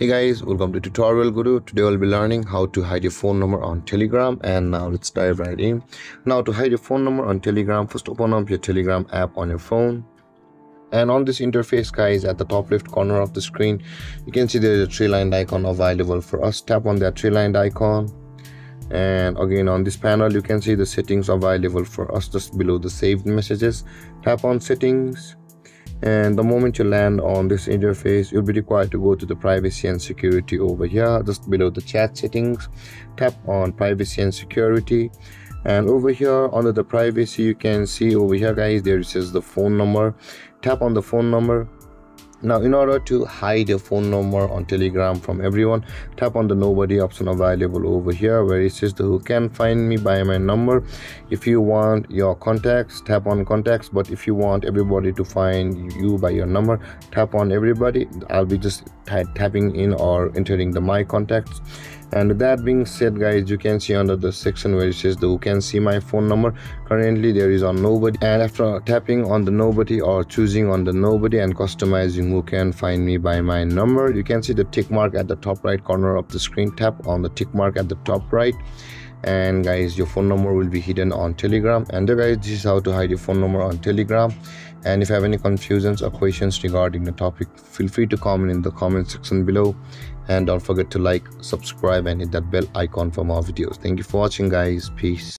Hey guys, welcome to Tutorial Guru. Today we'll be learning how to hide your phone number on Telegram and now let's dive right in. Now to hide your phone number on Telegram, first open up your Telegram app on your phone. And on this interface guys, at the top left corner of the screen, you can see there's a three-lined icon available for us. Tap on that three-lined icon and again on this panel you can see the settings available for us just below the saved messages tap on settings and the moment you land on this interface you'll be required to go to the privacy and security over here just below the chat settings. Tap on privacy and security. And over here under the privacy you can see over here guys there says the phone number. Tap on the phone number now in order to hide your phone number on telegram from everyone tap on the nobody option available over here where it says the who can find me by my number. If you want your contacts tap on contacts. But if you want everybody to find you by your number tap on everybody. I'll be just tapping in or entering the my contacts and that being said guys you can see under the section where it says the who can see my phone number currently there is on nobody. And after tapping on the nobody or choosing on the nobody and customizing who can find me by my number you can see the tick mark at the top right corner of the screen. Tap on the tick mark at the top right and guys your phone number will be hidden on telegram. And guys this is how to hide your phone number on telegram. And if you have any confusions or questions regarding the topic feel free to comment in the comment section below. And don't forget to like subscribe and hit that bell icon for more videos. Thank you for watching guys. Peace